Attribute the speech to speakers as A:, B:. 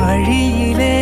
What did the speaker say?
A: வழியிலே